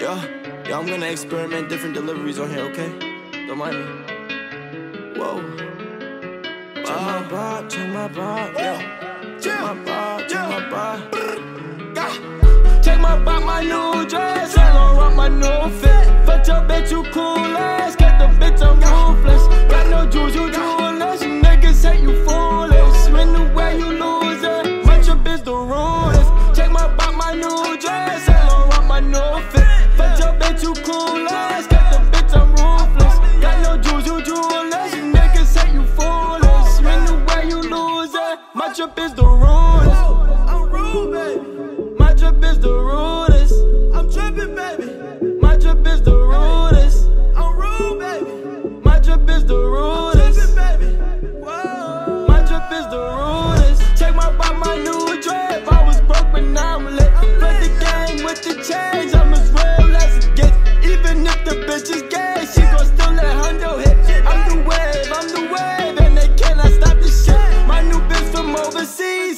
Yeah, yeah, I'm gonna experiment different deliveries on here, okay? Don't mind me. Whoa. Check my ah. bar, check my bar, my trip is the rudest. I'm rude, baby. My drip is the rudest.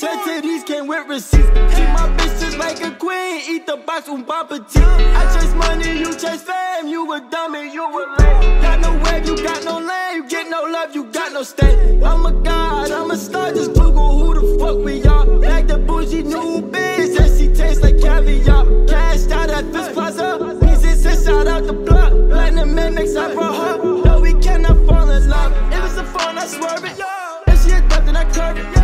Her titties came with receipts. See my bitch just like a queen, eat the box bon petit. I chase money, you chase fame, you a dummy, you a lame. Got no wave, you got no lane, you get no love, you got no stain. I'm a god, I'm a star, just Google who the fuck we are. Like the bougie new biz, and she tastes like caviar. Cashed out at Fifth Plaza, it's shout out the block. Platinum makes I brought her. No, we cannot fall in love. If it's a phone, I swerve it. If she a then I curve it.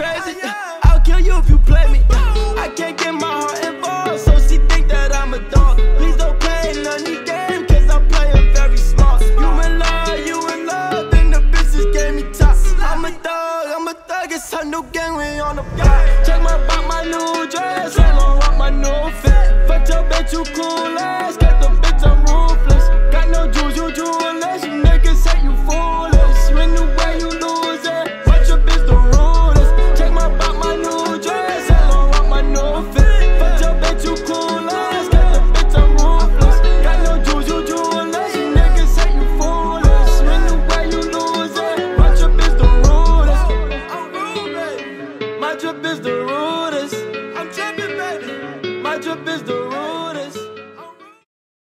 Crazy. I'll kill you if you play me. I can't get my heart involved, so she think that I'm a dog. Please don't play none game, cause I'm playing very smart. You in love, you in love, then the bitches gave me top. I'm a thug, I'm a thug, it's a new gang, we on the block. Check my back, my new dress, I don't rock my new fit. Fuck your bitch, you cool ass, worship is the